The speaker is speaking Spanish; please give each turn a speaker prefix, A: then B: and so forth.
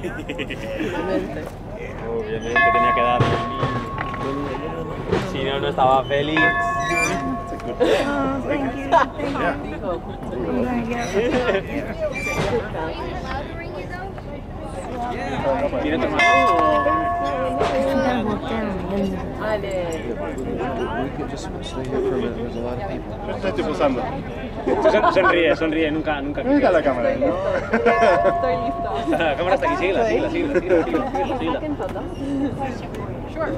A: Obviamente.
B: Obviamente tenía que dar Si no, no estaba feliz.
C: Oh, thank you. Thank you.
A: Dijo.
C: I'm gonna get
B: ¿Tiene tu hermano?
C: I'm gonna walk down.
A: Ale.
D: We could just stay here for a minute. There's a lot of people.
E: Yo estoy posando
B: sonríe, sonríe, nunca, nunca.
E: Mira la cámara, ¿no?
A: Estoy listo.
B: La cámara está aquí, síguela, síguela, síguela, síguela, síguela, síguela.
A: Sure.